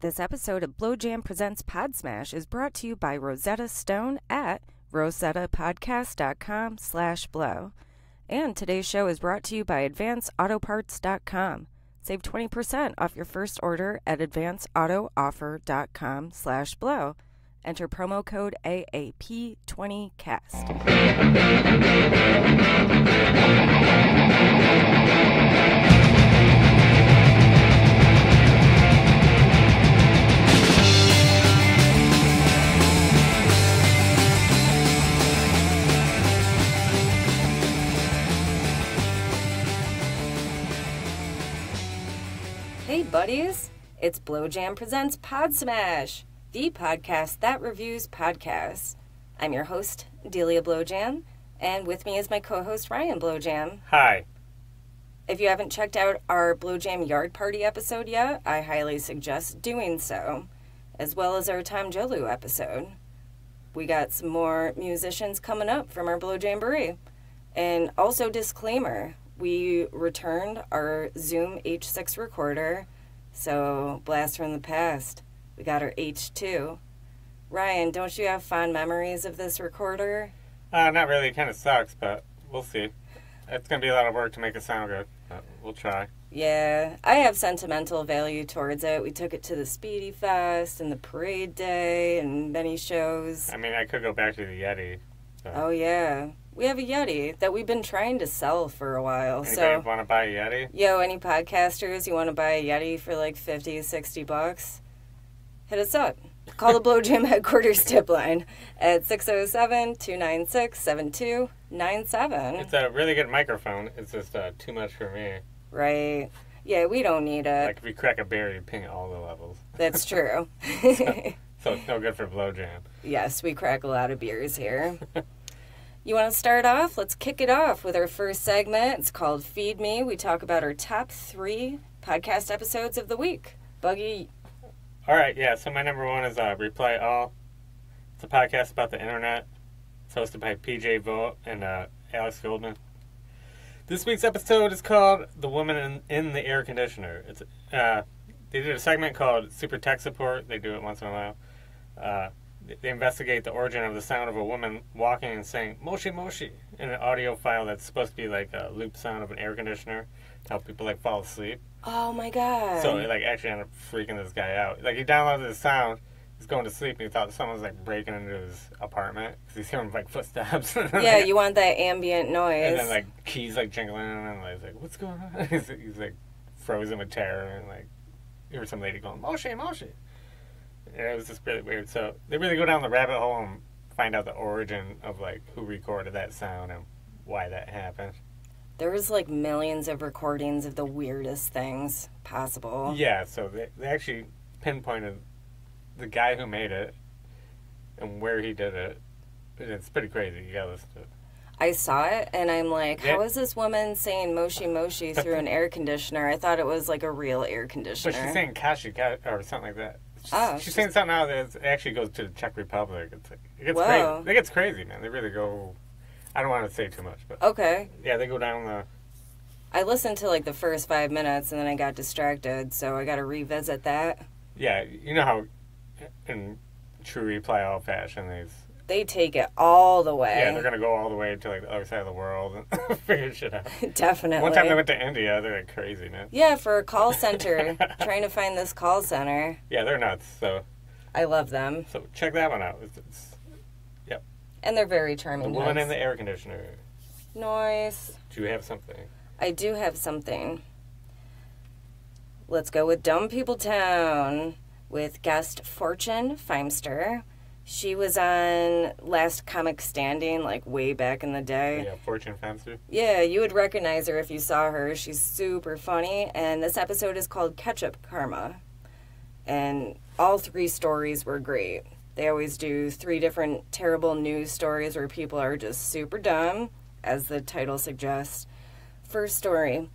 This episode of Blowjam Presents Pod Smash is brought to you by Rosetta Stone at rosettapodcast.com slash blow. And today's show is brought to you by advanceautoparts.com. Save 20% off your first order at advanceautooffer.com slash blow. Enter promo code AAP20CAST. Buddies! It's Blowjam Presents Pod Smash, the podcast that reviews podcasts. I'm your host, Delia Blowjam, and with me is my co host, Ryan Blowjam. Hi. If you haven't checked out our Blowjam Yard Party episode yet, I highly suggest doing so, as well as our Tom Jolu episode. We got some more musicians coming up from our Blow Jamboree. And also, disclaimer we returned our Zoom H6 recorder, so blast from the past. We got our H2. Ryan, don't you have fond memories of this recorder? Uh, not really. It kind of sucks, but we'll see. It's going to be a lot of work to make it sound good, but we'll try. Yeah, I have sentimental value towards it. We took it to the Speedy Fest and the Parade Day and many shows. I mean, I could go back to the Yeti. So. Oh, yeah. We have a Yeti that we've been trying to sell for a while. Anybody so, want to buy a Yeti? yo, any podcasters, you want to buy a Yeti for like 50, 60 bucks? Hit us up. Call the Blow Jam headquarters tip line at 607 296 7297. It's a really good microphone. It's just uh, too much for me. Right. Yeah, we don't need it. Like, if you crack a beer, you ping all the levels. That's true. So it's no good for Blowjam. yes, we crack a lot of beers here. You want to start off? Let's kick it off with our first segment. It's called Feed Me. We talk about our top three podcast episodes of the week. Buggy, All right, yeah. So my number one is uh, Reply All. It's a podcast about the internet. It's hosted by PJ Vogt and uh, Alex Goldman. This week's episode is called "The Woman in, in the Air Conditioner." It's uh, they did a segment called Super Tech Support. They do it once in a while. They- investigate the origin of the sound of a woman walking and saying "moshi moshi" in an audio file that's supposed to be like a loop sound of an air conditioner to help people like fall asleep. oh my god. So it like actually ended up freaking this guy out. Like he downloaded the sound, he's going to sleep, and he thought someone was like breaking into his apartment because he's hearing like footsteps. yeah, you want that ambient noise. And then like keys like jingling, and like, he's like what's going on? he's, he's like frozen with terror, and like was some lady going Moshe Moshe. And it was just really weird. So they really go down the rabbit hole and find out the origin of like who recorded that sound and why that happened. there was like millions of recordings of the weirdest things possible. Yeah, so they, they actually pinpointed the guy who made it and where he did it. It's pretty crazy. You gotta listen to it. I saw it and I'm like, how Yeah. is this woman saying moshi moshi through an air conditioner? I thought it was like a real air conditioner. But she's saying Kashi Ka- or something like that. Ah, she's, Oh, she's saying something now that actually goes to the Czech Republic. It's it gets Whoa. crazy. It gets crazy, man. They really go. I don't want to say too much, but okay. yeah, they go down the. I listened to like the first five minutes and then I got distracted, so I got to revisit that. Yeah, you know how in true reply all fashion, they's They take it all the way. yeah, they're gonna go all the way to like the other side of the world and figure shit out. Definitely. One time they went to India, they're like crazy, man. yeah, for a call center, trying to find this call center. Yeah, they're nuts. So I love them, so check that one out. It's, it's and they're very the charming. woman in the air conditioner. Noise. Do you have something? I do have something. Let's go with Dumb People Town with guest Fortune Feimster. She was on Last Comic Standing, like way back in the day. Yeah, fortune fencer. Yeah, you would recognize her if you saw her. She's super funny. And this episode is called Ketchup Karma. And all three stories were great. They always do three different terrible news stories where people are just super dumb, as the title suggests. First story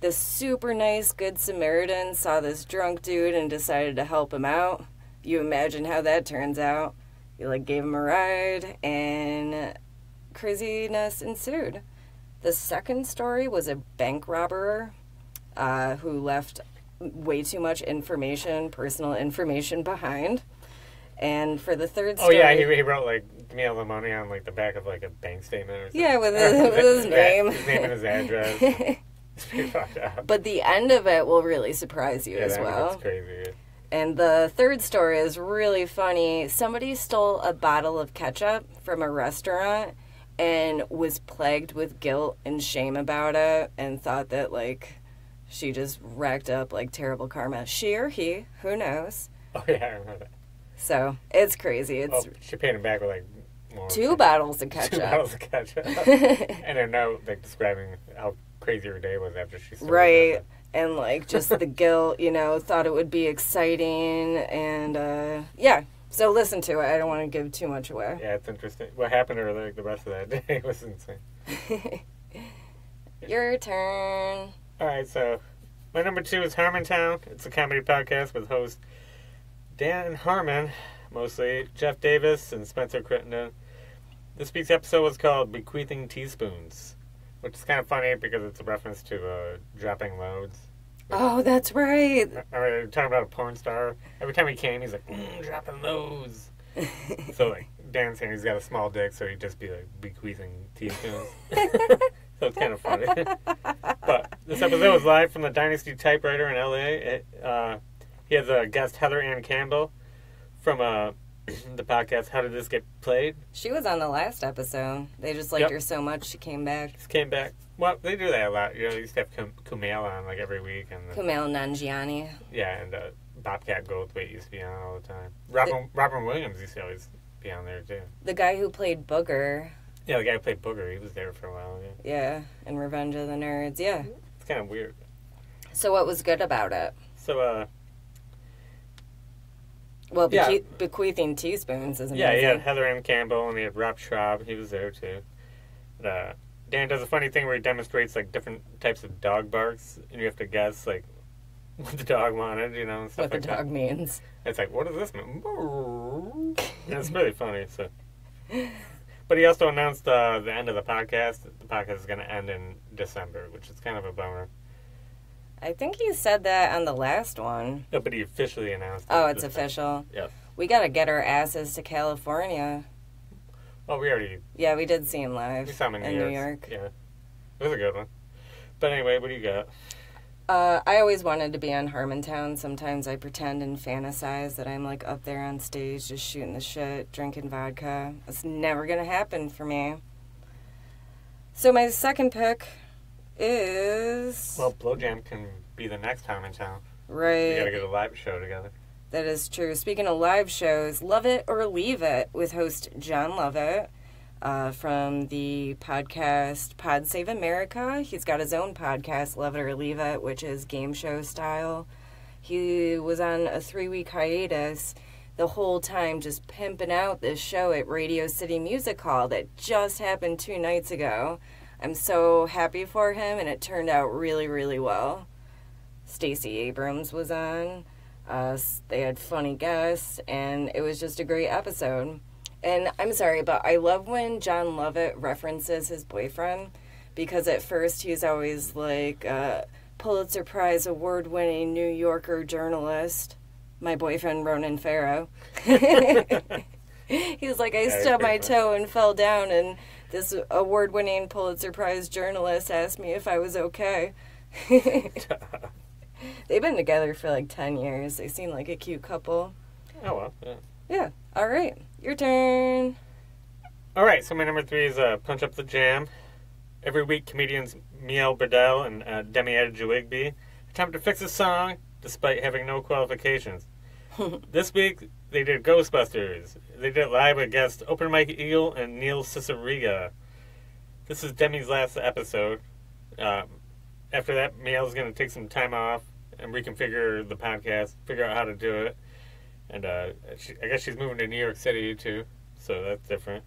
this super nice Good Samaritan saw this drunk dude and decided to help him out. You imagine how that turns out. Like gave him a ride and craziness ensued. The second story was a bank robber uh, who left way too much information, personal information behind. And for the third story, Oh yeah, he, he wrote like give me all the money on like the back of like a bank statement or something. Yeah, with his- with his name. his name and his address. pretty fucked up. but the end of it will really surprise you yeah, as well. that's crazy. And the third story is really funny. Somebody stole a bottle of ketchup from a restaurant and was plagued with guilt and shame about it and thought that, like, she just racked up, like, terrible karma. She or he, who knows? Oh yeah, I remember that. So it's crazy. It's Oh, she paid him back with like more, two bottles of ketchup. two bottles of ketchup, and a note like describing how crazy her day was after she. Right. And, like, just the guilt, you know, thought it would be exciting. And, uh, yeah. So listen to it. I don't want to give too much away. Yeah, it's interesting. What happened to her like the rest of that day was insane. Your turn. All right, so my number two is Harmontown. It's a comedy podcast with hosts Dan Harmon, mostly Jeff Davis and Spencer Crittenden. This week's episode was called "Bequeathing Teaspoons," which is kind of funny because it's a reference to uh, dropping loads. Oh, that's right. I mean, talking about a porn star. Every time he came, he's like, mm, dropping those. so like Dan's saying he's got a small dick, so he'd just be like bequeathing teaspoons. so it's kind of funny. but this episode was live from the Dynasty Typewriter in LA. It, uh, he has a guest Heather Anne Campbell from uh, the podcast How Did This Get Played? She was on the last episode. They just liked Yep. her so much she came back. Just came back. Well, they do that a lot. You know, they used to have Kum- Kumail on like every week, and Kumail Nanjiani. Yeah, and uh, Bobcat Goldthwait used to be on all the time. Robin Robin Williams used to always be on there too. The guy who played Booger, Yeah, the guy who played Booger, he was there for a while. Yeah, yeah, in Revenge of the Nerds, yeah. it's kind of weird. So what was good about it? So, uh, Well, Yeah. bequeathing teaspoons is yeah, amazing. he had Heather Anne Campbell and he had Rob Schrab. He was there too. And, uh, Dan does a funny thing where he demonstrates like different types of dog barks, and you have to guess like what the dog wanted, you know, and stuff what the dog that. means. It's like, what does this mean? It's really funny. So, but he also announced uh, the end of the podcast. The podcast is going to end in December, which is kind of a bummer. I think he said that on the last one. No, but he officially announced. Oh, it it's official. Yes. We gotta get our asses to California. Oh, we already Yeah, we did see him live we saw him in, in New, New York. York. Yeah, it was a good one. But anyway, what do you got? Uh, I always wanted to be on Harmontown. Sometimes I pretend and fantasize that I'm like up there on stage just shooting the shit, drinking vodka. It's never gonna happen for me. So my second pick is Well, Blowjam can be the next time in town. Right. We right. got to get a live show together. That is true. Speaking of live shows, Love It or Leave It with host Jon Lovett uh, from the podcast Pod Save America. He's got his own podcast, Love It or Leave It, which is game show style. He was on a three week hiatus the whole time just pimping out this show at Radio City Music Hall that just happened two nights ago. I'm so happy for him, and it turned out really, really well. Stacey Abrams was on. Uh, they had funny guests, and it was just a great episode. And I'm sorry, but I love when Jon Lovett references his boyfriend because at first he's always like uh, Pulitzer Prize award winning New Yorker journalist, my boyfriend Ronan Farrow. he's like, I stubbed my toe and fell down, and this award winning Pulitzer Prize journalist asked me if I was okay. They've been together for like 10 years. They seem like a cute couple. Oh well. Yeah. Yeah. All right. Your turn. All right, so my number three is uh, Punch Up the Jam. Every week, comedians Miel Bredouw and uh, Demi Adejuyigbe attempt to fix a song despite having no qualifications. this week, they did Ghostbusters. They did it live with guests Open Mike Eagle and Neil Cicierega. This is Demi's last episode. Um, after that, Miel's going to take some time off and reconfigure the podcast, figure out how to do it. And uh, she, I guess she's moving to New York City too, so that's different.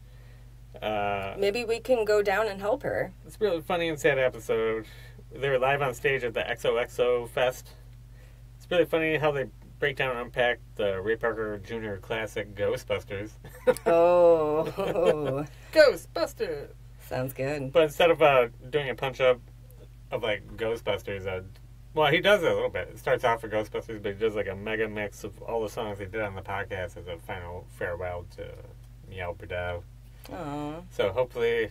Uh, Maybe we can go down and help her. it's a really funny and sad episode. They were live on stage at the XOXO Fest. It's really funny how they break down and unpack the Ray Parker Jr. classic Ghostbusters. Oh, Ghostbusters! sounds good. But instead of uh, doing a punch up of like Ghostbusters, uh, Well, he does it a little bit. It starts off for Ghostbusters, but he does like a mega mix of all the songs he did on the podcast as a final farewell to Miel Bredouw. Aw. So hopefully,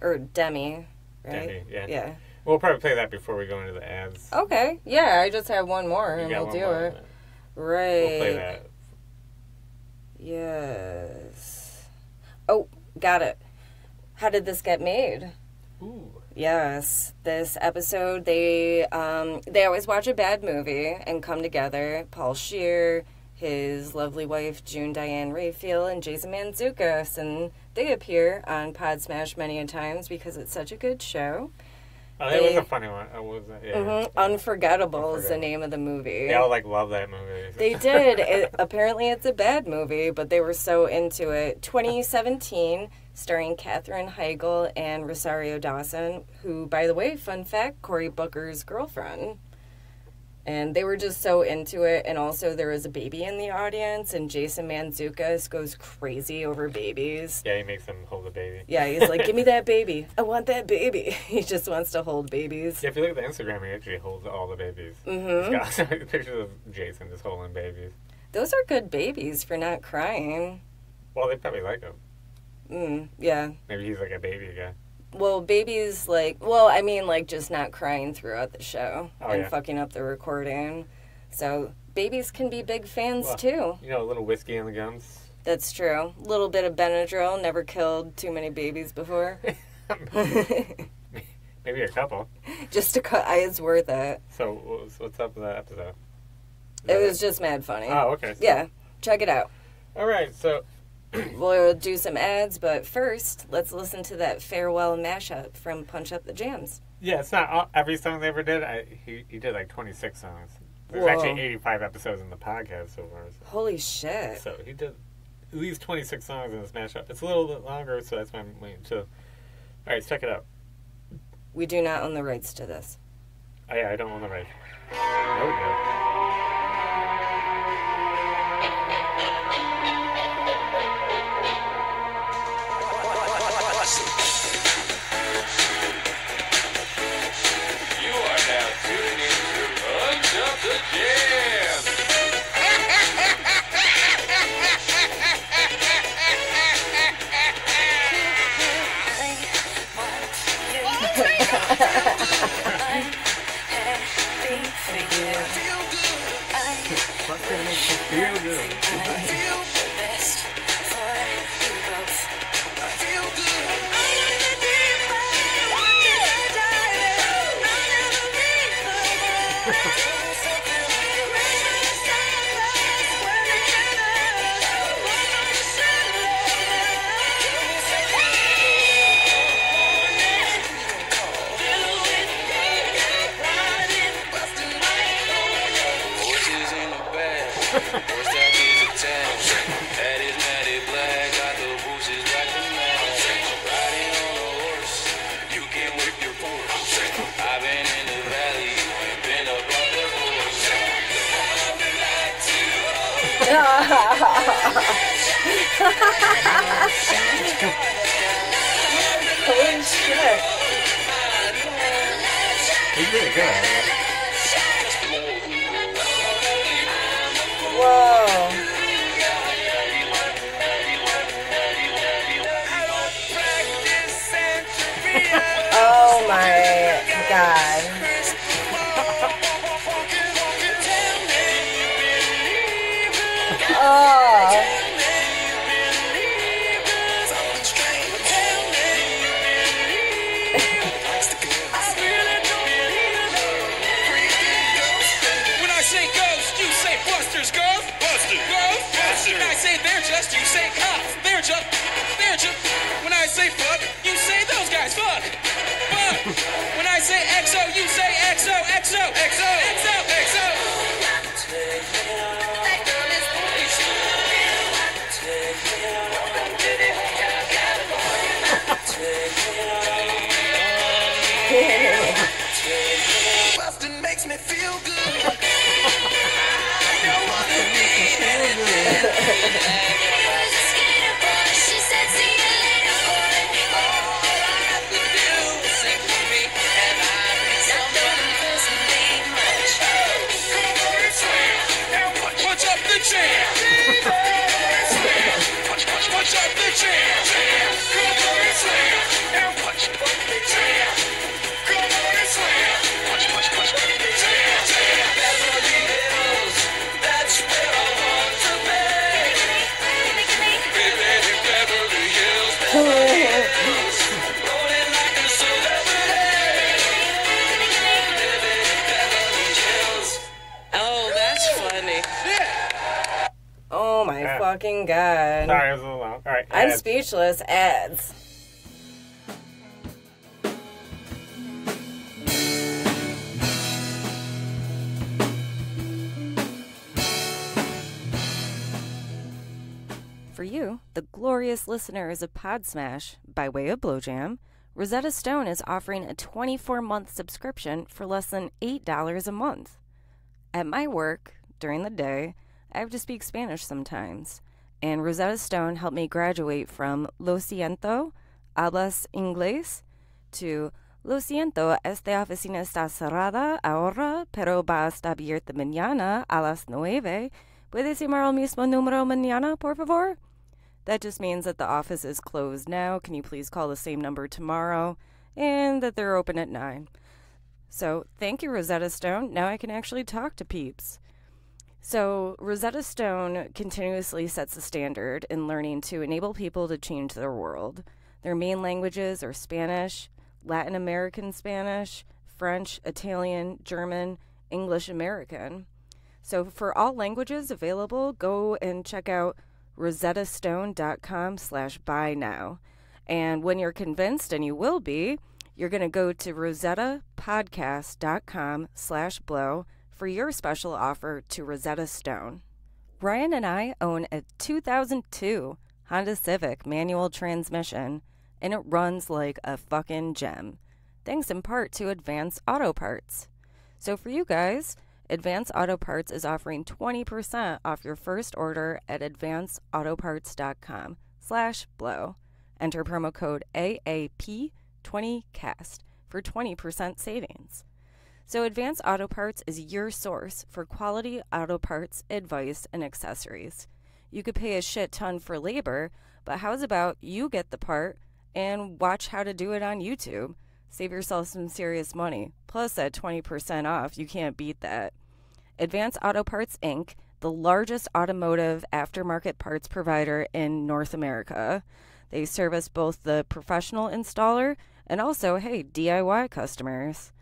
Or Demi, right? Demi, yeah. Yeah. we'll probably play that before we go into the ads. Okay. Yeah, I just have one more You and we'll do more? it. Right. We'll play that. Yes. Oh, got it. How did this get made? Ooh. Yes, this episode they um, they always watch a bad movie and come together. Paul Scheer, his lovely wife June Diane Raphael, and Jason Mantzoukas, and they appear on Pod Smash many a times because it's such a good show. Oh, that was a funny one. I was yeah. hmm Unforgettable is the name of the movie. They all like love that movie. They did. It, apparently, it's a bad movie, but they were so into it. 2017, starring Katherine Heigl and Rosario Dawson, who, by the way, fun fact, Cory Booker's girlfriend. And they were just so into it. And also, there was a baby in the audience, and Jason Mantzoukas goes crazy over babies. Yeah, he makes them hold the baby. Yeah, he's like, "Give me that baby! I want that baby!" He just wants to hold babies. Yeah, if you look at the Instagram, he actually holds all the babies. Mm-hmm. He's got pictures of Jason just holding babies. Those are good babies for not crying. Well, they probably like him. Mm, yeah. Maybe he's like a baby guy. Well, babies like well, I mean like just not crying throughout the show Oh, and yeah. fucking up the recording. So babies can be big fans Well- too. You know, a little whiskey in the gums. That's true. A little bit of Benadryl never killed too many babies before. Maybe a couple. just to cut, it's worth it. So what's, up with that episode? Is It that was just mad funny. Oh, okay. So- Yeah, check it out. All right. So We'll do some ads, but first, let's listen to that farewell mashup from Punch Up the Jams. yeah, it's not all, every song they ever did. I, he he did like 26 songs. There's Whoa. actually 85 episodes in the podcast so far. So. Holy shit! So he did at least 26 songs in this mashup. It's a little bit longer, so that's why I'm waiting. So, all right, let's check it out. We do not own the rights to this. Oh, yeah, I don't want to write. Oh, yeah. Horses Holy shit! He's really good at it. Whoa! Oh my god! They're just, you say cops, they're just, they're just. When I say fuck, you say those guys fuck, fuck. When I say XO, you say XO, XO, XO, XO. Feel good. Oh, that's funny. Oh my fucking god. Sorry, it was a little long. All right. I'm ads. speechless. Ads. For you, the glorious listeners of Podsmash, by way of Blowjam, Rosetta Stone is offering a 24 month subscription for less than $8 a month. At my work, during the day, I have to speak Spanish sometimes, and Rosetta Stone helped me graduate from Lo siento, hablas inglés, to Lo siento, esta oficina está cerrada ahora, pero va a estar abierta mañana a las nueve. ¿Puedes llamar al mismo número mañana, por favor? That just means that the office is closed now. Can you please call the same number tomorrow? And that they're open at 9. So, thank you, Rosetta Stone. Now I can actually talk to peeps. So, Rosetta Stone continuously sets the standard in learning to enable people to change their world. Their main languages are Spanish, Latin American Spanish, French, Italian, German, English American. So, for all languages available, go and check out rosettastone.com slash buy now. And when you're convinced, and you will be, you're going to go to rosettapodcast.com slash blow for your special offer to Rosetta Stone. Ryan and I own a 2002 Honda Civic manual transmission, and it runs like a fucking gem, thanks in part to Advance Auto Parts. So for you guys, Advance Auto Parts is offering 20% off your first order at advanceautoparts.com slash blow. Enter promo code AAP20CAST for 20% savings. So Advance Auto Parts is your source for quality auto parts, advice, and accessories. You could pay a shit ton for labor, but how's about you get the part and watch how to do it on YouTube? Save yourself some serious money. Plus, at 20% off, you can't beat that. Advance Auto Parts Inc., the largest automotive aftermarket parts provider in North America. They service both the professional installer and also, hey, DIY customers.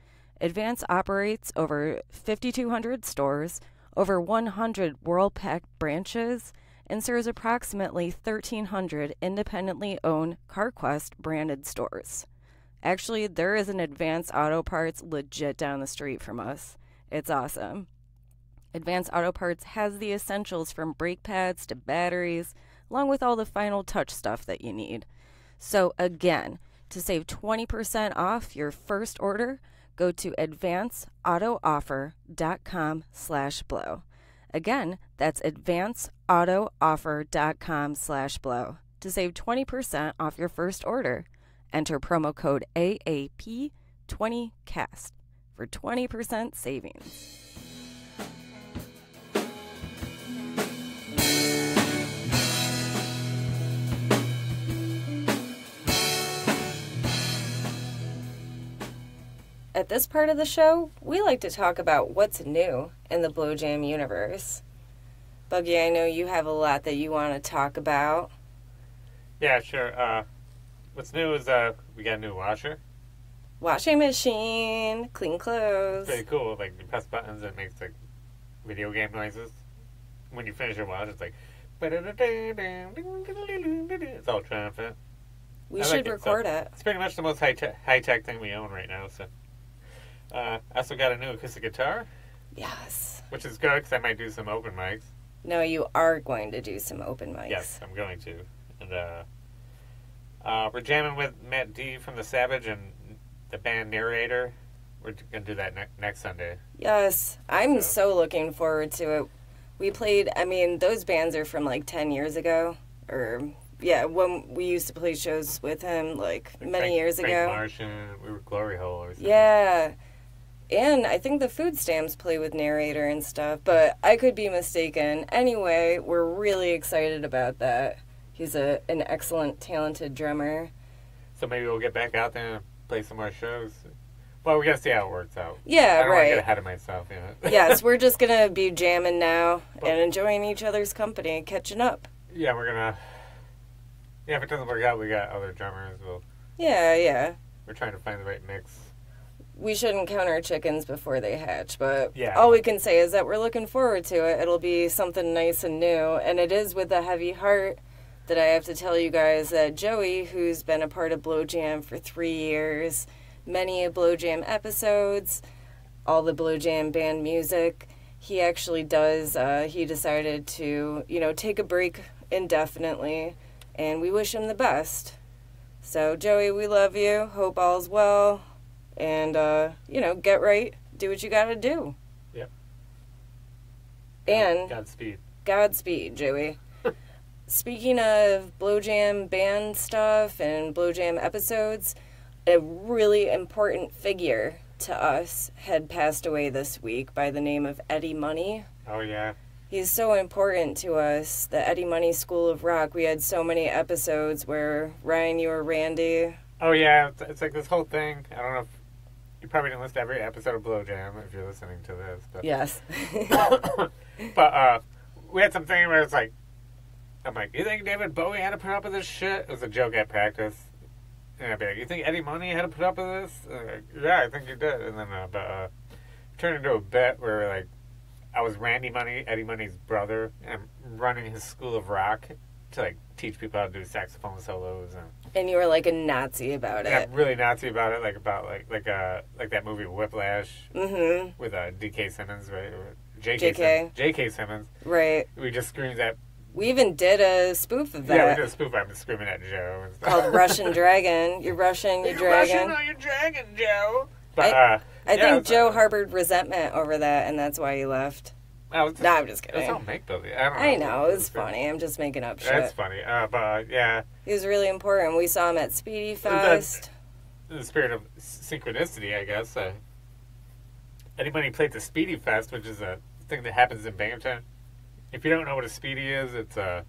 Advance operates over 5,200 stores, over 100 Worldpac branches, and serves approximately 1,300 independently owned CarQuest branded stores. Actually, there is an Advance Auto Parts legit down the street from us. It's awesome. Advance Auto Parts has the essentials from brake pads to batteries, along with all the final touch stuff that you need. So again, to save 20% off your first order, go to advanceautooffer.com slash blow. Again, that's advanceautooffer.com slash blow to save 20% off your first order. Enter promo code AAP20CAST for 20% savings. At this part of the show, we like to talk about what's new in the Blowjam universe. Buggy, I know you have a lot that you want to talk about. Yeah, sure. Uh, what's new is uh, we got a new washer. Washing machine, clean clothes. Pretty cool. Like you press buttons, and it makes like video game noises. When you finish your wash, it's like. It's all triumphant. We I should like it, record so- it. It's pretty much the most high tech high tech thing we own right now. So, uh, I also got a new acoustic guitar, Yes. which is good because I might do some open mics. No, you are going to do some open mics. Yes, I'm going to. And uh, uh, we're jamming with Matt D from the Savage and the band Narrator. We're gonna do that ne- next Sunday. Yes. I'm So- so looking forward to it. We played, I mean, those bands are from like 10 years ago. Or, yeah, when we used to play shows with him like many Frank- years Frank ago. Martian, we were Glory Hole or something. Yeah. And I think the food stamps play with narrator and stuff, but I could be mistaken. Anyway, we're really excited about that. He's a an excellent, talented drummer. So maybe we'll get back out there and play some more shows. Well, we gotta see how it works out. I Yeah, want to get right. ahead of myself, you know. yes, we're just gonna be jamming now and enjoying each other's company, and catching up. yeah, we're gonna. Yeah, if it doesn't work out, we got other drummers. We'll, Yeah, yeah. we're trying to find the right mix. we shouldn't count our chickens before they hatch, but Yeah. all we can say is that we're looking forward to it. It'll be something nice and new, and it is with a heavy heart that I have to tell you guys that Joey, who's been a part of Blow Jam for three years, many Blow Jam episodes, all the Blow Jam band music, he actually does. Uh, he decided to, you know, take a break indefinitely, and we wish him the best. So, Joey, we love you. Hope all's well. And, uh, you know, get right. Do what you gotta do. Yep. And Godspeed. Godspeed, Joey. Speaking of Blow Jam band stuff and Blow Jam episodes, a really important figure to us had passed away this week by the name of Eddie Money. Oh yeah. He's so important to us. The Eddie Money School of Rock. We had so many episodes where Ryan, you were Randy. Oh yeah. It's, it's like this whole thing. I don't know if you probably didn't listen to every episode of Blow Jam if you're listening to this, but Yes. but uh, we had something where it's like, I'm like, you think David Bowie had to put up with this shit? It was a joke at practice. And I'd be like, you think Eddie Money had to put up with this? Like, yeah, I think he did. And then, uh, but uh, it turned into a bet where like, I was Randy Money, Eddie Money's brother, and I'm running his school of rock to like teach people how to do saxophone solos and and you were like a Nazi about it. Really Nazi about it, like about like like uh like that movie Whiplash Mm with uh D.K. Simmons, right? Or J.K. J.K.. Simmons. J.K. Simmons. Right. We just screamed that We even did a spoof of that. Yeah, we did a spoof. I'm screaming at Joe. And stuff. called Russian Dragon. You're Russian, you're You're Russian dragon. or you're dragon, Joe. But I- uh, I yeah, think Joe uh, harbored resentment over that, and that's why he left. oh, it's, No, I'm just kidding. It's all make believe. I don't know. I know, it was funny. I'm just making up That's shit. funny. Uh, but yeah, He was really important. We saw him at Speedy Fest. in the spirit of synchronicity, I guess. Uh, anybody played the Speedy Fest, which is a thing that happens in Binghamton. If you don't know what a Speedy is, it's a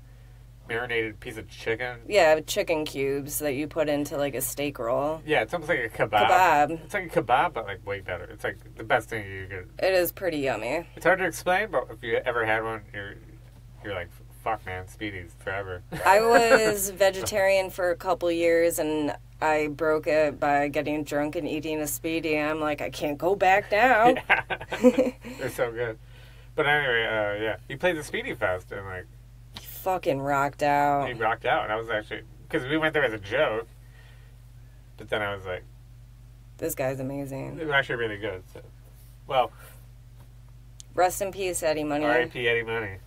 marinated piece of chicken. Yeah, chicken cubes that you put into like a steak roll. Yeah, it's almost like a kebab. Kebab. It's like a kebab, but like way better. It's like the best thing you could. It is pretty yummy. It's hard to explain, but if you ever had one, you're you're like, fuck, man, Speedies forever. I was vegetarian for a couple years and I broke it by getting drunk and eating a speedy. I'm like, I can't go back now. They're so good. But anyway, uh, yeah, he played the Speedy Fest and like he Fucking rocked out. he rocked out, and I was actually because we went there as a joke. But then I was like, This guy's amazing. they was actually really good. So, well, Rest in peace, Eddie Money. R.I.P. Eddie Money.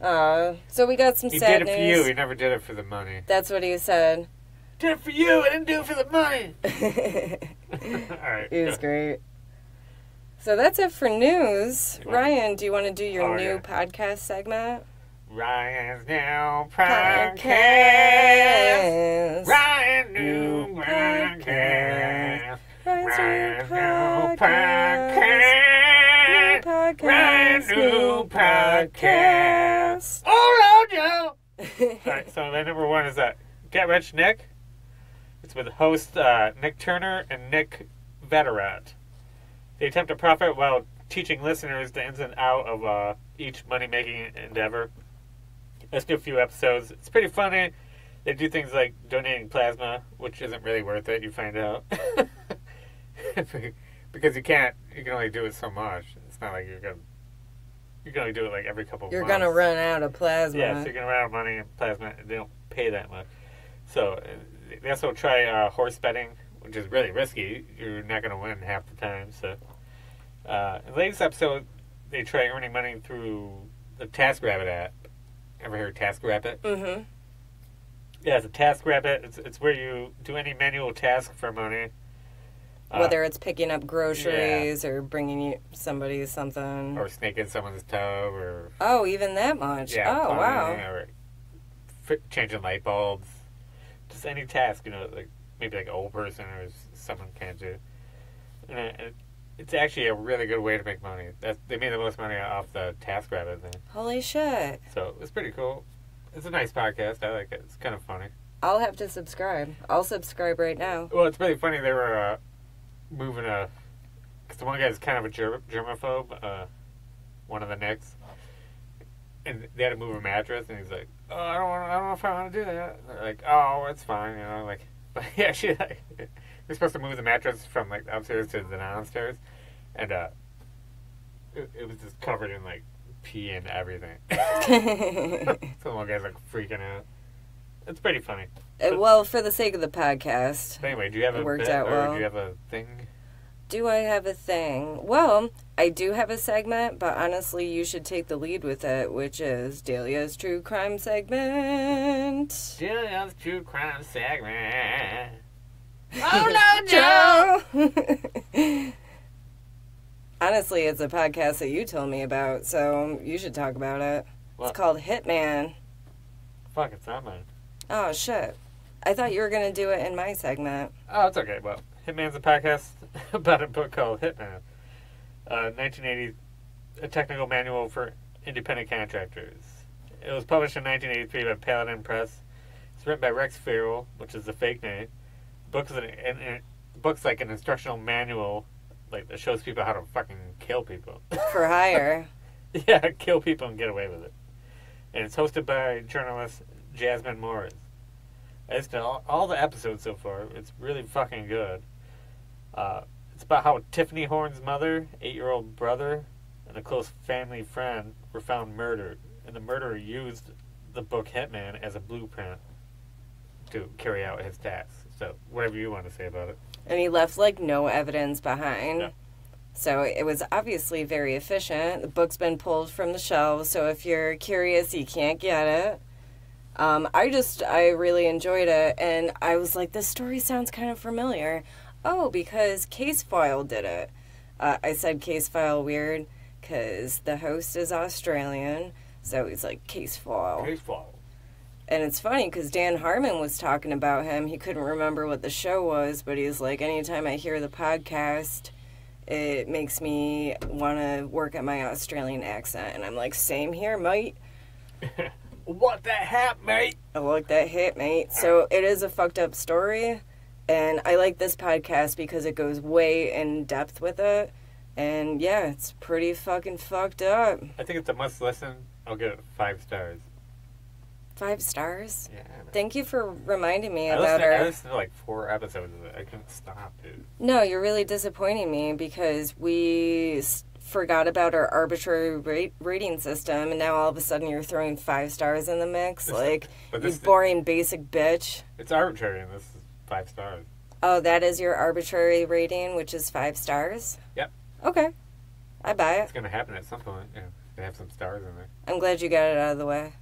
Uh, so we got some He sad did it for news. you. He never did it for the money. That's what he said. Did it for you. I didn't do it for the money. it All right. was good. great. So that's it for news. Ryan, do you want to do your Oh, new yeah. podcast segment? Ryan's now podcast. Podcast. Ryan new New podcast. Ryan's Ryan's new new podcast. Ryan's new podcast. Oh, no, Joe. All right, so my number one is that Get Rich Nick. It's with host uh, Nick Turner and Nick Vatterott. They attempt to profit while teaching listeners the ins and out of uh, each money making endeavor. Let's do a few episodes. It's pretty funny. They do things like donating plasma, which isn't really worth it. You find out because you can't. You can only do it so much. It's not like you're gonna. You can only do it like every couple. You're months. gonna run out of plasma. Yeah, so you're gonna run out of money in plasma. They don't pay that much. So uh, they also try uh, horse betting, which is really risky. You're not gonna win half the time. So uh, in the latest episode, they try earning money through the TaskRabbit app. Ever heard TaskRabbit? mm-hmm. Yeah, it's a TaskRabbit. It's it's where you do any manual task for money. Uh, Whether it's picking up groceries or bringing you somebody something. or snaking someone's toe, or oh, even that much. Yeah, oh, wow. Or changing light bulbs. Just any task, you know, like maybe like an old person or someone can't do. It- it- it's actually a really good way to make money. That they made the most money off the TaskRabbit thing, Holy shit. so it's pretty cool. It's a nice podcast. I like it. It's kind of funny. I'll have to subscribe. I'll subscribe right now. Well, it's really funny. They were uh, moving a because the one guy's kind of a ger- germaphobe. Uh, one of the Nicks. And they had to move a mattress, and he's like, "Oh, I don't, want, I don't know if I want to do that." They're like, "Oh, it's fine," you know. Like, but he actually like You're supposed to move the mattress from like upstairs to the downstairs, and uh, it, it was just covered in like pee and everything. so one guy's like freaking out. It's pretty funny. Uh, well, for the sake of the podcast, But anyway, do you have It a worked bit out or well. do you have a thing? Do I have a thing? Well, I do have a segment, but honestly, you should take the lead with it, which is Dahlia's True Crime segment. Julia's true crime segment. Oh no, Joe! Honestly, it's a podcast that you told me about, so you should talk about it. What? It's called Hitman. Fuck, it's not mine. Oh shit! I thought you were gonna do it in my segment. Oh, it's okay. Well, Hitman's a podcast about a book called Hitman. Uh, 1980, a technical manual for independent contractors. It was published in 1983 by Paladin Press. It's written by Rex Feral, which is a fake name. The book is an, an, an book's like an instructional manual, like that shows people how to fucking kill people. For hire. yeah, kill people and get away with it. And it's hosted by journalist Jasmine Morris. I listened to all, all the episodes so far. It's really fucking good. Uh, it's about how Tiffany Horn's mother, eight-year-old brother, and a close family friend were found murdered, and the murderer used the book Hitman as a blueprint to carry out his tasks. So, whatever you want to say about it. and he left like no evidence behind. Yeah. So it was obviously very efficient. The book's been pulled from the shelves, so if you're curious, you can't get it. Um, I just, I really enjoyed it, and I was like, this story sounds kind of familiar. Oh, because Case File did it. Uh, I said Case File weird because the host is Australian, so he's like Case File. Case file. And it's funny because Dan Harmon was talking about him. He couldn't remember what the show was, but he's like, anytime I hear the podcast, it makes me want to work at my Australian accent. And I'm like, same here, mate. What the heck, mate? I like that hit, mate. So it is a fucked up story. And I like this podcast because it goes way in depth with it. And yeah, it's pretty fucking fucked up. I think it's a must listen. I'll give it five stars. Five stars. Yeah. Thank you for reminding me I about listened, I her. listened to like four episodes of it. I couldn't stop, dude. No, you're really disappointing me because we forgot about our arbitrary rate- rating system, and now all of a sudden you're throwing five stars in the mix. Like, you this- boring basic bitch. It's arbitrary, and this is five stars. Oh, that is your arbitrary rating, which is five stars? Yep. Okay. I buy it. It's gonna happen at some point. Yeah, they have some stars in there. I'm glad you got it out of the way.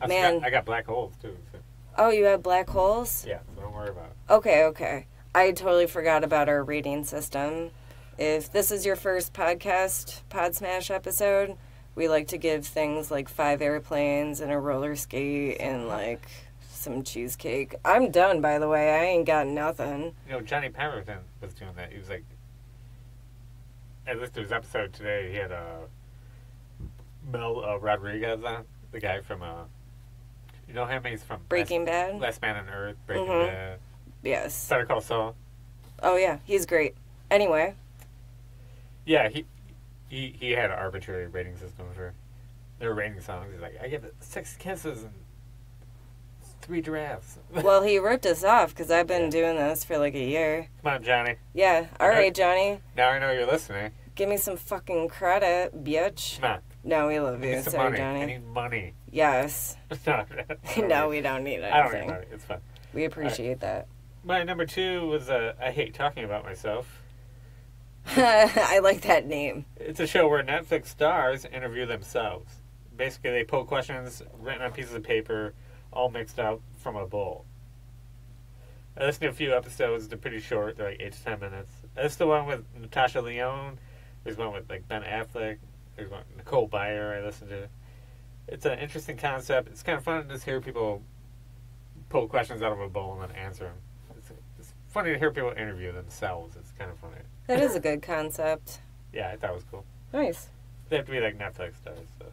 I Man. forgot- I got black holes too. So, Oh, you have black holes? yeah, so don't worry about it. Okay, okay. I totally forgot about our rating system. If this is your first podcast, Pod Smash episode, we like to give things like five airplanes and a roller skate and like some cheesecake. I'm done, by the way. I ain't got nothing. You know, Johnny Pemberton was doing that. He was like, I listened to his episode today. He had uh, Mel uh, Rodriguez on, the guy from, uh, you know him? He's from Breaking Last, Bad? Last Man on Earth, Breaking Mhm. Bad, Yes. Better Call Saul. Oh, yeah. He's great. Anyway, Yeah, he he he had an arbitrary rating system for their rating songs. He's like, I give it six kisses and three giraffes. well, he ripped us off because I've been doing this for like a year. Come on, Johnny. Yeah. All right, Johnny. Now I know you're listening. Give me some fucking credit, bitch. Come on. No, we love you. Sorry, money. I Johnny. need money. Yes. no, no, we don't need it. I don't need money. It's fun. We appreciate that. My number two was uh, I hate talking about myself. I like that name. It's a show where Netflix stars interview themselves. Basically, they pull questions written on pieces of paper, all mixed up from a bowl. I listened to a few episodes. They're pretty short. They're like eight to ten minutes. That's the one with Natasha Lyonne. There's one with like Ben Affleck. There's one Nicole Byer. I listened to. It's an interesting concept. It's kind of fun to just hear people pull questions out of a bowl and then answer them. It's, it's funny to hear people interview themselves. It's kind of funny. That is a good concept. Yeah, I thought it was cool. Nice. They have to be like Netflix stars. So.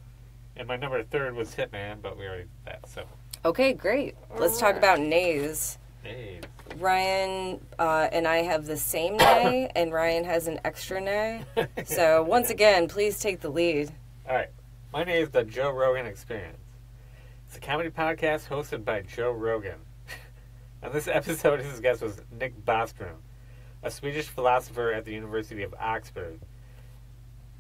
And my number third was Hitman, but we already did that. So, Okay, great. Let's talk about nays. Nays. Ryan uh, and I have the same nay, and Ryan has an extra nay. So, once again, please take the lead. all right. My name is the Joe Rogan Experience. It's a comedy podcast hosted by Joe Rogan. On this episode, his guest was Nick Bostrom, a Swedish philosopher at the University of Oxford.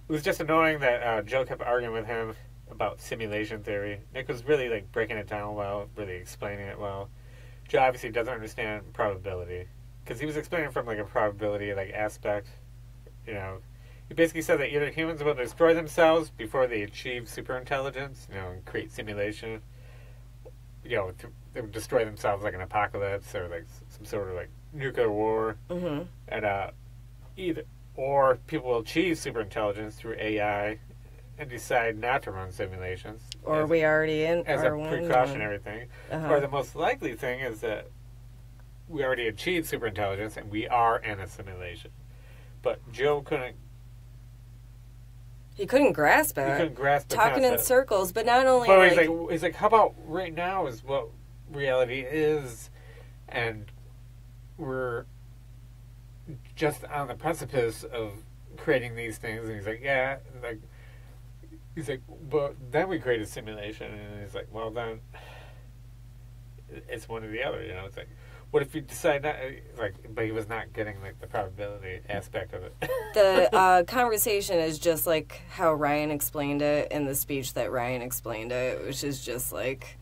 It was just annoying that uh, Joe kept arguing with him about simulation theory. Nick was really like breaking it down well, really explaining it well. Joe obviously doesn't understand probability because he was explaining from like a probability like aspect. You know, he basically said that either humans will destroy themselves before they achieve superintelligence, you know, and create simulation. You know, th- they would destroy themselves like an apocalypse or like s- some sort of like nuclear war, Mm-hmm. and uh, either or people will achieve superintelligence through AI and decide not to run simulations. Or we already in as a precautionary thing. Uh-huh. Or the most likely thing is that we already achieved superintelligence and we are in a simulation. But Joe couldn't He couldn't grasp it. he couldn't grasp the Talking in circles, but not only But like, he's like he's like, how about right now is what reality is and we're just on the precipice of creating these things and he's like, Yeah like he's like, But then we create a simulation and he's like, Well then it's one or the other, you know, it's like what if you decide not like but he was not getting like the probability aspect of it. the uh, conversation is just like how Ryan explained it in the speech that Ryan explained it, which is just like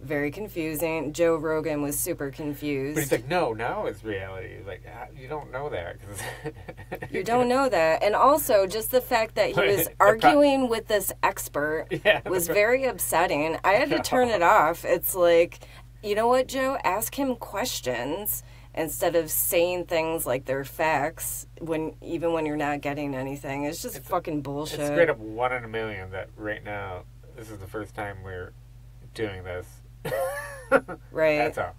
very confusing. Joe Rogan was super confused. But he's like, no, now it's reality. He's like, "Ah, you don't know that. you don't know that. And also, just the fact that he was arguing with this expert Yeah, was pro- very upsetting. I had to turn it off. It's like, you know what, Joe? Ask him questions instead of saying things like they're facts when even when you're not getting anything. It's just fucking bullshit. It's straight up one in a million that right now, this is the first time we're doing this. Right. That's all.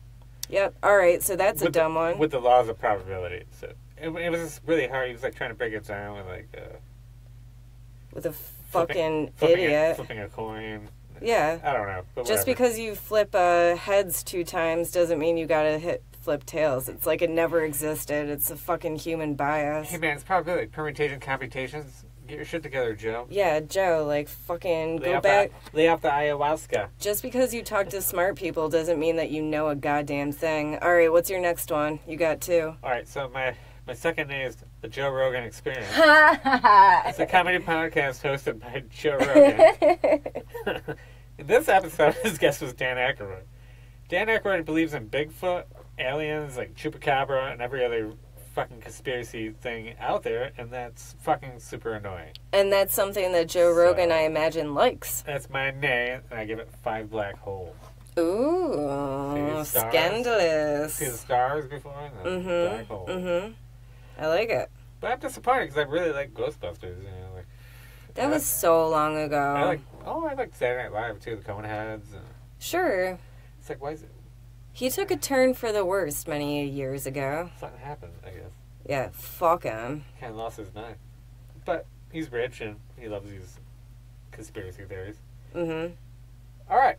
Yep. All right. So that's a With the- dumb one. With the laws of probability. So it, it was really hard. He was like trying to break it down with like uh, with a flipping- fucking flipping A, idiot. flipping a coin. Yeah. I don't know. But Just because you flip uh, heads two times doesn't mean you gotta hit flip tails. It's like it never existed. It's a fucking human bias. Hey man, it's probability. Permutation computations. Get your shit together, Joe. Yeah, Joe, like fucking Lay go back. the, lay off the ayahuasca. Just because you talk to smart people doesn't mean that you know a goddamn thing. All right, what's your next one? You got two. All right, so my my second name is the Joe Rogan Experience. it's a comedy podcast hosted by Joe Rogan. in this episode, his guest was Dan Aykroyd. Dan Aykroyd believes in Bigfoot, aliens like chupacabra, and every other fucking conspiracy thing out there, and that's fucking super annoying. And that's something that Joe So- Rogan, I imagine, likes. That's my name, and I give it five black holes. Ooh, See scandalous. See the stars before, and then Mm-hmm. black holes. Mm-hmm. I like it. But I'm disappointed because I really like Ghostbusters. You know, like That was so long ago. I like. Oh, I like Saturday Night Live too. The Coneheads. And Sure. it's like, why is it? He took a turn for the worst many years ago. Something happened. I guess Yeah, fuck him. kind of lost his mind. But he's rich and he loves these conspiracy theories. Mm-hmm. All right.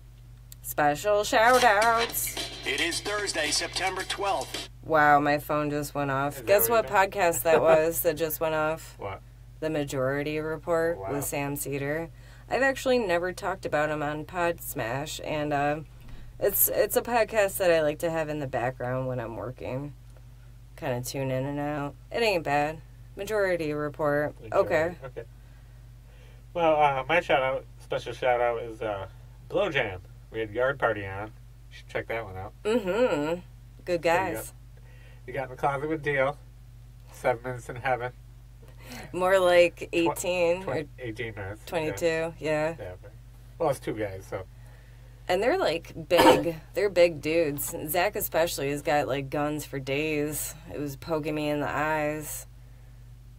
Special shout outs. It is Thursday, September 12th. Wow, my phone just went off. Is Guess what what podcast that was that just went off? What? The Majority Report Wow. with Sam Seder. I've actually never talked about him on Pod Smash, and uh, it's it's a podcast that I like to have in the background when I'm working. Kind of tune in and out. It ain't bad. Majority Report. Okay. Okay. Well, uh, my shout out, special shout out is uh, Blow Jam. We had Yard Party on. You should check that one out. Mm-hmm. Good There you guys. You got in the closet with Deal. Seven minutes in heaven. More like 18 or Twen- 18 minutes. 22. Yeah. Yeah. yeah well, it's two guys, so. And they're like big. they're big dudes. Zach especially has got like guns for days. It was poking me in the eyes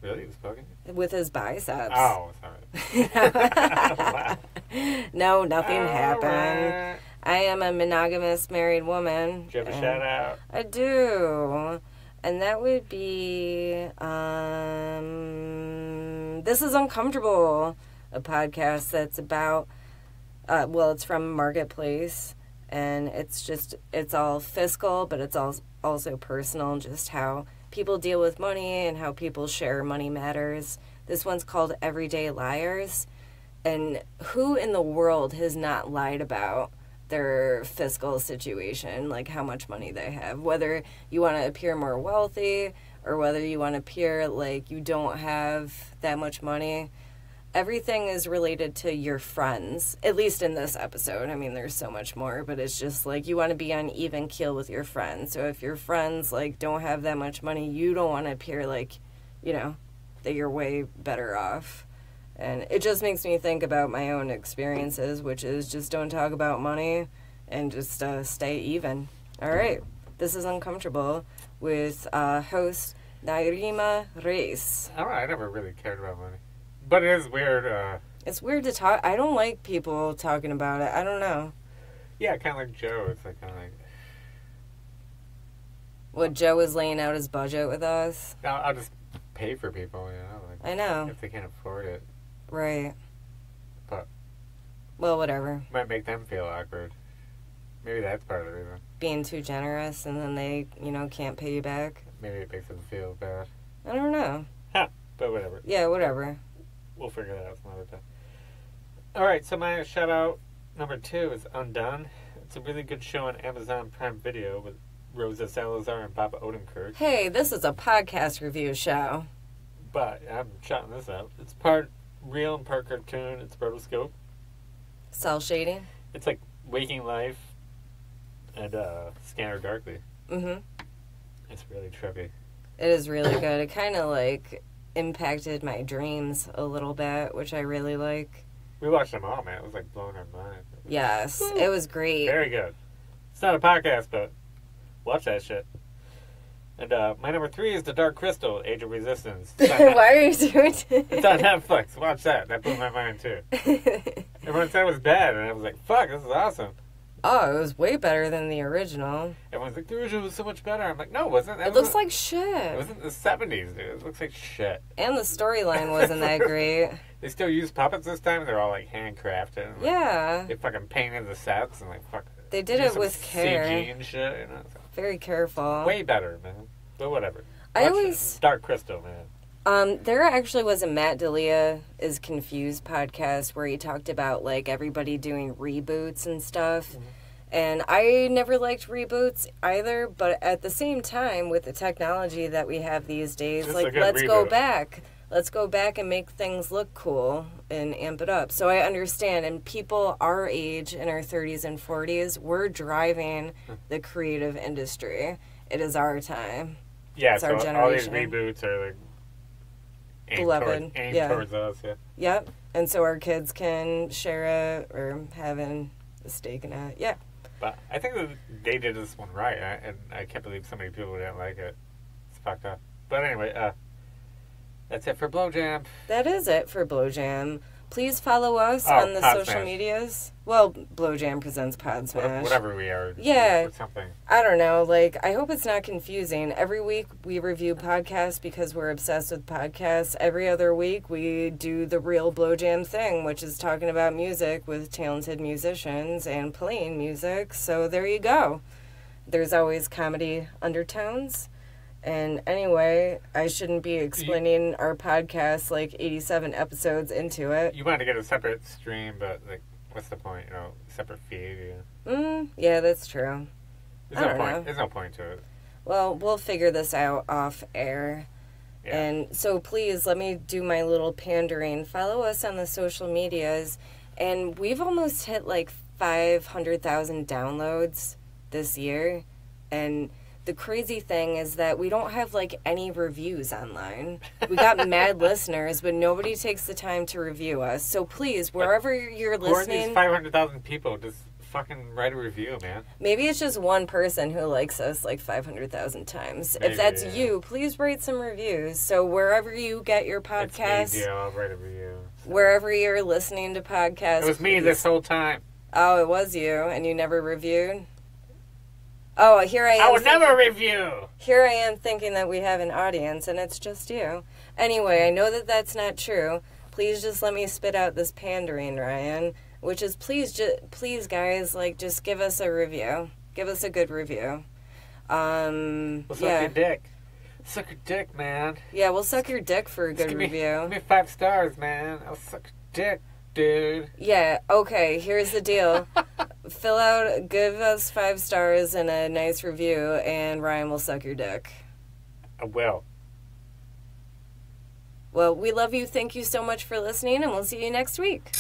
Really? He was poking? you? with his biceps. Oh, sorry. Wow. no, nothing All happened. right. I am a monogamous married woman. Do you have a shout out? I do. And that would be um This is Uncomfortable, a podcast that's about uh well, it's from Marketplace and it's just it's all fiscal, but it's all also personal just how people deal with money and how people share money matters. This one's called Everyday Liars. And who in the world has not lied about their fiscal situation, like how much money they have, whether you want to appear more wealthy or whether you want to appear like you don't have that much money. Everything is related to your friends, at least in this episode. I mean, there's so much more, but it's just like you want to be on even keel with your friends. So if your friends like don't have that much money, you don't want to appear like, you know, that you're way better off. And it just makes me think about my own experiences, which is just don't talk about money and just uh, stay even. All right. This is Uncomfortable with uh, host Nairima Reis. I I never really cared about money. But it is weird. Uh, It's weird to talk. I don't like people talking about it. I don't know. yeah, kind of like Joe. It's like kind of like What Joe was laying out his budget with us. I'll, I'll just pay for people. You know, like I know. if they can't afford it, Right. But- Well, whatever. might make them feel awkward. Maybe that's part of the reason. Being too generous and then they, you know, can't pay you back. Maybe it makes them feel bad. I don't know. But whatever. Yeah, whatever. We'll figure that out some other time. All right, so my shout out number two is Undone. It's a really good show on Amazon Prime Video with Rosa Salazar and Bob Odenkirk. Hey, this is a podcast review show. But I'm shouting this out. It's part real and part cartoon. It's rotoscope. Cel shading. It's like Waking Life and uh, Scanner Darkly. Mm-hmm. It's really trippy. It is really good. It kind of like impacted my dreams a little bit, which I really like. We watched them all, man. It was like blowing our mind. Yes, it was great. Very good. It's not a podcast, but watch that shit. And uh, my number three is The Dark Crystal, Age of Resistance. It's on, Net- Why are you doing it's on Netflix. Watch that. That blew my mind too. Everyone said it was bad, and I was like, "Fuck, this is awesome." Oh, it was way better than the original. Everyone's like, "The original was so much better." I'm like, "No, it wasn't." That It looks like shit. It was in the '70s, dude. It looks like shit. And the storyline wasn't that great. They still use puppets this time. They're all like handcrafted. And, like, Yeah, They fucking painted the sets and like fuck. they did it with care. CG and shit. You know, Very careful. way better, man. But whatever. I Watch it. always Dark Crystal, man. Um, there actually was a Matt Delia is confused podcast where he talked about like everybody doing reboots and stuff. Mm-hmm. And I never liked reboots either, but at the same time, with the technology that we have these days, like let's go back. Let's go back and make things look cool and amp it up. So I understand. And people our age in our 30s and 40s, we're driving the creative industry. It is our time. Yeah, It's so our all these reboots are like Beloved, towards, aimed yeah. towards us. Yeah. Yep. And so our kids can share it or have a stake in it. Yeah. But I think that they did this one right, and I can't believe so many people didn't like it. It's fucked up. But anyway, uh, that's it for Blow Jam. That is it for Blowjam. Please follow us Oh, on the Pod social Smash. medias. Well, Blowjam presents Pod Smash. Whatever we are. Yeah. Something. I don't know. Like, I hope it's not confusing. Every week we review podcasts because we're obsessed with podcasts. Every other week we do the real Blowjam thing, which is talking about music with talented musicians and playing music. So there you go. There's always comedy undertones. And anyway, I shouldn't be explaining our podcast like 87 episodes into it. You wanted to get a separate stream, but like, what's the point? You know, separate feed. You know? Mm, yeah, that's true. There's I no don't point. know. There's no point to it. Well, we'll figure this out off air. Yeah. And so please let me do my little pandering. Follow us on the social medias. And we've almost hit like 500,000 downloads this year. And the crazy thing is that we don't have like any reviews online. We got mad listeners, but nobody takes the time to review us. So please, wherever you're Who are these listening, 500,000 people? Just fucking write a review, man. maybe it's just one person who likes us like 500,000 times. Maybe, if that's yeah. you, please rate some reviews. So wherever you get your It's me, yeah, I'll write a review. wherever you're listening to podcasts. It was me please- this whole time. Oh, it was you, and you never reviewed. Oh, here I am. I would thinking- never review. Here I am thinking that we have an audience, and it's just you. Anyway, I know that that's not true. Please just let me spit out this pandering, Ryan. Which is please, ju- please, guys, like just give us a review. Give us a good review. Um, Well, suck yeah, your dick. Suck your dick, man. yeah, we'll suck your dick for a good give me, review. Give me five stars, man. I'll suck your dick. Dude. Yeah, okay, here's the deal. Fill out, give us five stars and a nice review, and Ryan will suck your dick. I will. Well, we love you. Thank you so much for listening, and we'll see you next week.